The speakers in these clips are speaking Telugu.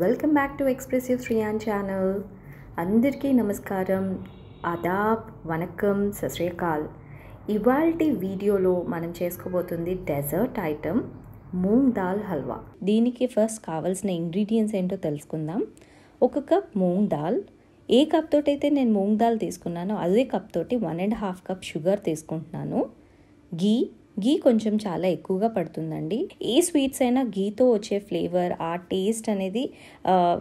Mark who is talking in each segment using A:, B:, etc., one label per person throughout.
A: Welcome back to expressive Shreyan channel. అందరికీ నమస్కారం. ఆదాబ్ వనకం సశ్రీకాల్. ఇవాల్టి వీడియోలో మనం చేసుకోబోతుంది డెజర్ట్ ఐటమ్ మూంగ్ దాల్ హల్వా. దీనికి ఫస్ట్ కావాల్సిన ఇంగ్రీడియంట్స్ ఏంటో తెలుసుకుందాం. ఒక కప్ మూంగ్ దాల్. ఏ కప్ తోటి అయితే నేను మూంగ్ దాల్ తీసుకున్నానో అదే కప్ తోటి one and half cup sugar తీసుకుంటున్నాను. గీ గీ కొంచెం చాలా ఎక్కువగా పడుతుందండి. ఏ స్వీట్స్ అయినా గీతో వచ్చే ఫ్లేవర్ ఆ టేస్ట్ అనేది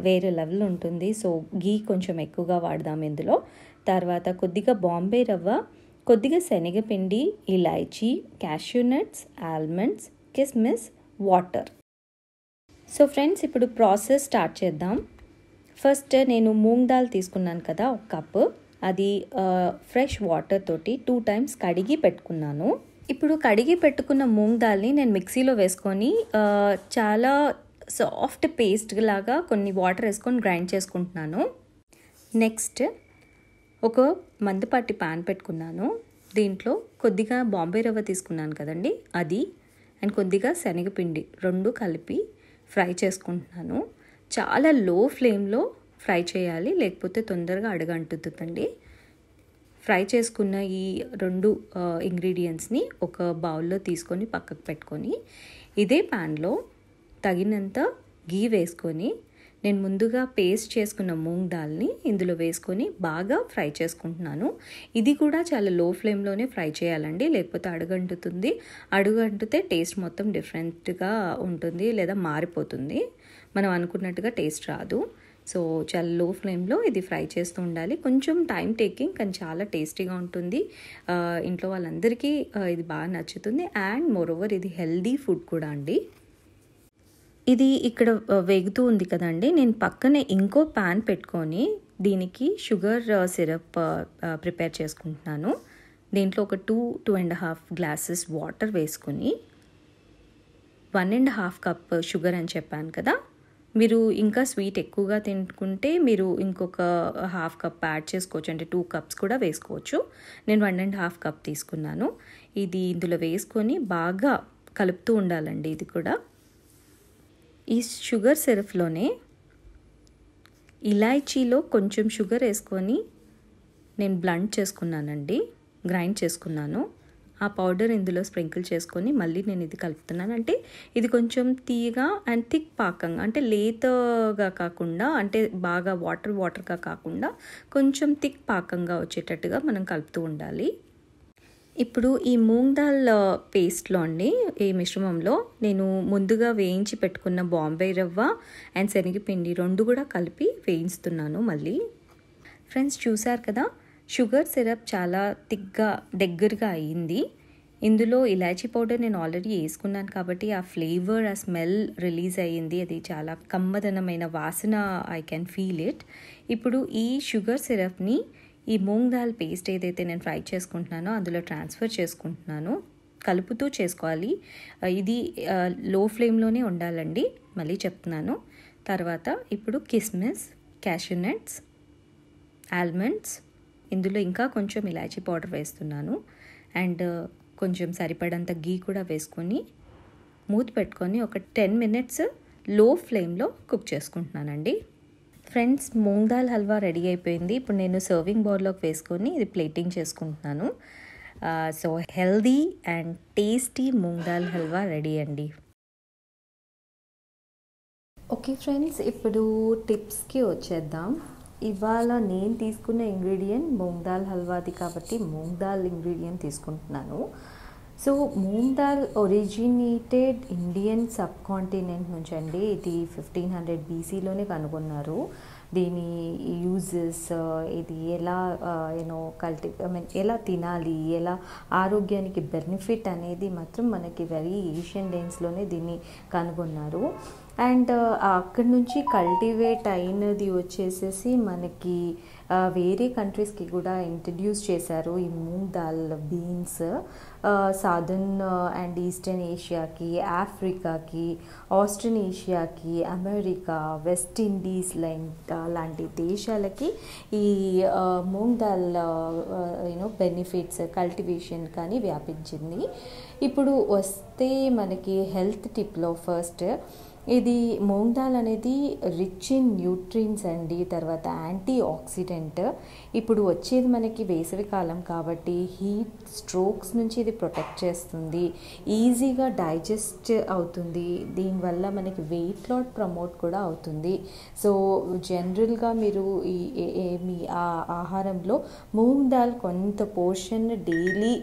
A: వేరే లెవెల్ ఉంటుంది. సో గీ కొంచెం ఎక్కువగా వాడదాం ఇందులో. తర్వాత కొద్దిగా బాంబే రవ్వ కొద్దిగా శనగపిండి ఇలాచీ క్యాష్యూనట్స్ ఆల్మండ్స్ కిస్మిస్ వాటర్ సో ఫ్రెండ్స్ ఇప్పుడు ప్రాసెస్ స్టార్ట్ చేద్దాం. ఫస్ట్ నేను మూంగ్ దాల్ తీసుకున్నాను కదా ఒక కప్ అది ఫ్రెష్ వాటర్ తోటి టూ టైమ్స్ కడిగి పెట్టుకున్నాను. ఇప్పుడు కడిగి పెట్టుకున్న మూంగ్ దాల్ని నేను మిక్సీలో వేసుకొని చాలా సాఫ్ట్ పేస్ట్ లాగా కొన్ని వాటర్ వేసుకొని గ్రైండ్ చేసుకుంటున్నాను. నెక్స్ట్ ఒక మందపాటి పాన్ పెట్టుకున్నాను. దీంట్లో కొద్దిగా బాంబే రవ్వ తీసుకున్నాను కదండి అది. అండ్ కొద్దిగా శనగపిండి రెండు కలిపి ఫ్రై చేసుకుంటున్నాను. చాలా లో ఫ్లేమ్లో ఫ్రై చేయాలి లేకపోతే తొందరగా అడగంటుతుందండి. ఫ్రై చేసుకున్న ఈ రెండు ఇంగ్రీడియంట్స్ని ఒక బౌల్లో తీసుకొని పక్కకు పెట్టుకొని ఇదే ప్యాన్లో తగినంత గీ వేసుకొని నేను ముందుగా పేస్ట్ చేసుకున్న మూంగ్ దాల్ని ఇందులో వేసుకొని బాగా ఫ్రై చేసుకుంటున్నాను. ఇది కూడా చాలా లో ఫ్లేమ్లోనే ఫ్రై చేయాలండి లేకపోతే అడుగంటుతుంది. అడుగంటితే టేస్ట్ మొత్తం డిఫరెంట్గా ఉంటుంది లేదా మారిపోతుంది. మనం అనుకున్నట్టుగా టేస్ట్ రాదు. సో చాలా లో ఫ్లేమ్లో ఇది ఫ్రై చేస్తూ ఉండాలి. కొంచెం టైం టేకింగ్ కానీ చాలా టేస్టీగా ఉంటుంది. ఇంట్లో వాళ్ళందరికీ ఇది బాగా నచ్చుతుంది. అండ్ మోరోవర్ ఇది హెల్దీ ఫుడ్ కూడా అండి. ఇది ఇక్కడ వేగుతూ ఉంది కదండి. నేను పక్కనే ఇంకో ప్యాన్ పెట్టుకొని దీనికి షుగర్ సిరప్ ప్రిపేర్ చేసుకుంటున్నాను. దీంట్లో ఒక two two and half glasses water వేసుకుని one and half cup sugar అని చెప్పాను కదా. మీరు ఇంకా స్వీట్ ఎక్కువగా తినుకుంటే మీరు ఇంకొక హాఫ్ కప్ యాడ్ చేసుకోవచ్చు. అంటే టూ కప్స్ కూడా వేసుకోవచ్చు. నేను వన్ అండ్ హాఫ్ కప్ తీసుకున్నాను. ఇది ఇందులో వేసుకొని బాగా కలుపుతూ ఉండాలండి ఇది కూడా. ఈ షుగర్ సిరప్లోనే ఇలాచీలో కొంచెం షుగర్ వేసుకొని నేను బ్లండ్ చేసుకున్నానండి. గ్రైండ్ చేసుకున్నాను. ఆ పౌడర్ ఇందులో స్ప్రింకిల్ చేసుకొని మళ్ళీ నేను ఇది కలుపుతున్నాను. అంటే ఇది కొంచెం తీయగా అండ్ థిక్ పాకంగా అంటే లేతగా కాకుండా అంటే బాగా వాటర్ వాటర్గా కాకుండా కొంచెం థిక్ పాకంగా వచ్చేటట్టుగా మనం కలుపుతూ ఉండాలి. ఇప్పుడు ఈ మూంగ్ దాల్ పేస్ట్లో అండి ఈ మిశ్రమంలో నేను ముందుగా వేయించి పెట్టుకున్న బాంబే రవ్వ అండ్ శనగపిండి రెండు కూడా కలిపి వేయిస్తున్నాను మళ్ళీ. ఫ్రెండ్స్ చూసారు కదా షుగర్ సిరప్ చాలా థిక్గా దగ్గరగా అయ్యింది ఇందులో ఇలాచీ పౌడర్ నేను ఆల్రెడీ వేసుకున్నాను కాబట్టి ఆ ఫ్లేవర్ ఆ స్మెల్ రిలీజ్ అయ్యింది. అది చాలా కమ్మదనమైన వాసన ఐ కెన్ ఫీల్ ఇట్. ఇప్పుడు ఈ షుగర్ సిరప్ని ఈ మూంగ్ దాల్ పేస్ట్ ఏదైతే నేను ఫ్రై చేసుకుంటున్నానో అందులో ట్రాన్స్ఫర్ చేసుకుంటున్నాను. కలుపుతూ చేసుకోవాలి. ఇది లో ఫ్లేమ్లోనే ఉండాలండి. మళ్ళీ చెప్తున్నాను. తర్వాత ఇప్పుడు కిస్మిస్ క్యాష్యూనట్స్ ఆల్మండ్స్ ఇందులో ఇంకా కొంచెం ఇలాచీ పౌడర్ వేస్తున్నాను. అండ్ కొంచెం సరిపడంత గీ కూడా వేసుకొని మూత పెట్టుకొని ఒక టెన్ మినిట్స్లో ఫ్లేమ్లో కుక్ చేసుకుంటున్నానండి. ఫ్రెండ్స్ మూంగ్ దాల్ హల్వా రెడీ అయిపోయింది. ఇప్పుడు నేను సర్వింగ్ బౌల్లోకి వేసుకొని ఇది ప్లేటింగ్ చేసుకుంటున్నాను. So healthy and tasty moong dal halwa ready అండి. ఓకే ఫ్రెండ్స్ ఇప్పుడు టిప్స్కి వచ్చేద్దాం. ఇవాళ నేను తీసుకున్న ఇంగ్రీడియంట్ మూంగ్ దాల్ హల్వాది కాబట్టి మూంగ్ దాల్ ఇంగ్రీడియంట్ తీసుకుంటున్నాను. So moong dal originated Indian subcontinent నుంచి అండి ఇది ఫిఫ్టీన్ హండ్రెడ్ బీసీలోనే కనుగొన్నారు. దీని యూజెస్ uh, ఇది ఎలా యూనో కల్టి ఐ మీన్ ఎలా తినాలి ఎలా ఆరోగ్యానికి బెనిఫిట్ అనేది మాత్రం మనకి వెరీ ఏషియన్ డేన్స్లోనే దీన్ని కనుగొన్నారు. అండ్ uh, అక్కడి నుంచి కల్టివేట్ అయినది వచ్చేసేసి మనకి uh, వేరే కంట్రీస్కి కూడా ఇంట్రడ్యూస్ చేశారు. ఈ moong dal beans southern and eastern ఏషియాకి ఆఫ్రికాకి ఆస్ట్రన్ ఏషియాకి అమెరికా వెస్ట్ ఇండీస్ లాంటి దేశాలకి ఈ moong dal you know benefits cultivation కానీ వ్యాపించింది. ఇప్పుడు వస్తే మనకి హెల్త్ టిప్లో ఫస్ట్ ఇది మూంగ్ దాల్ అనేది రిచ్ ఇన్ న్యూట్రియన్స్ అండి తర్వాత యాంటీ ఆక్సిడెంట్ ఇప్పుడు వచ్చేది మనకి వేసవి కాలం కాబట్టి హీట్ స్ట్రోక్స్ నుంచి ఇది ప్రొటెక్ట్ చేస్తుంది ఈజీగా డైజెస్ట్ అవుతుంది దీనివల్ల మనకి వెయిట్ లాట్ ప్రమోట్ కూడా అవుతుంది. సో జనరల్గా మీరు ఈ మీ ఆ ఆహారంలో మూంగ్ దాల్ కొంత పోర్షన్ డైలీ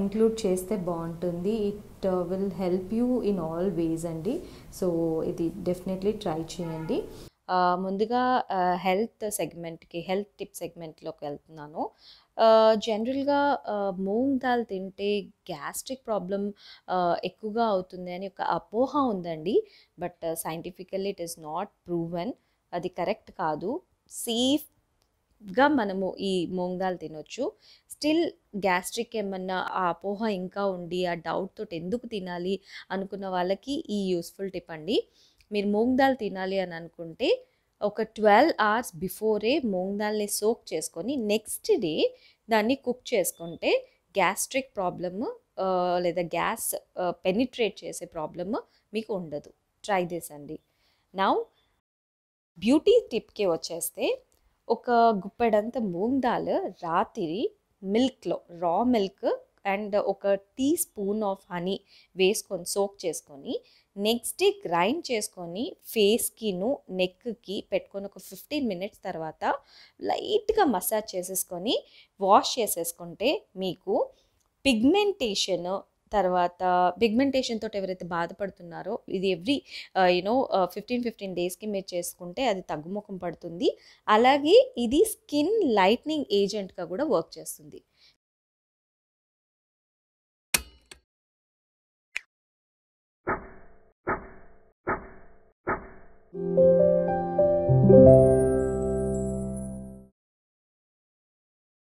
A: ఇంక్లూడ్ చేస్తే బాగుంటుంది. It will help you in all ways అండి సో ఇది డెఫినెట్లీ ట్రై చేయండి. ముందుగా హెల్త్ సెగ్మెంట్కి హెల్త్ టిప్ సెగ్మెంట్లోకి వెళ్తున్నాను. జనరల్గా మూంగ్ దాల్ తింటే గ్యాస్ట్రిక్ ప్రాబ్లం ఎక్కువగా అవుతుంది అని ఒక అపోహ ఉందండి. But scientifically it is not proven అది కరెక్ట్ కాదు. సేఫ్ గా మనము ఈ మూంగాలు తినొచ్చు. స్టిల్ గ్యాస్ట్రిక్ ఏమన్నా ఆ అపోహ ఇంకా ఉండి ఆ డౌట్ తోటి ఎందుకు తినాలి అనుకున్న వాళ్ళకి ఈ యూస్ఫుల్ టిప్ అండి. మీరు మూంగ్ దాల్ తినాలి అని అనుకుంటే ఒక ట్వెల్వ్ అవర్స్ బిఫోరే మూంగ్ దాల్ని సోక్ చేసుకొని నెక్స్ట్ డే దాన్ని కుక్ చేసుకుంటే గ్యాస్ట్రిక్ ప్రాబ్లమ్ లేదా గ్యాస్ పెనిట్రేట్ చేసే ప్రాబ్లమ్ మీకు ఉండదు. ట్రై చేసండి. నా నౌ బ్యూటీ టిప్కి వచ్చేస్తే ఒక గుప్పెడంత మూంగ్ దాల్ రాత్రి మిల్క్లో రా మిల్క్ అండ్ ఒక టీ స్పూన్ ఆఫ్ హనీ వేసుకొని సోక్ చేసుకొని నెక్స్ట్ డే గ్రైండ్ చేసుకొని ఫేస్కిను నెక్కి పెట్టుకొని ఒక ఫిఫ్టీన్ మినిట్స్ తర్వాత లైట్గా మసాజ్ చేసేసుకొని వాష్ చేసేసుకుంటే మీకు పిగ్మెంటేషన్ తర్వాత పిగ్మెంటేషన్ తోటి ఎవరైతే బాధపడుతున్నారో ఇది ఎవ్రీ యూనో ఫిఫ్టీన్ ఫిఫ్టీన్ డేస్కి మీరు చేసుకుంటే అది తగ్గుముఖం పడుతుంది. అలాగే ఇది స్కిన్ లైట్నింగ్ ఏజెంట్గా కూడా వర్క్ చేస్తుంది.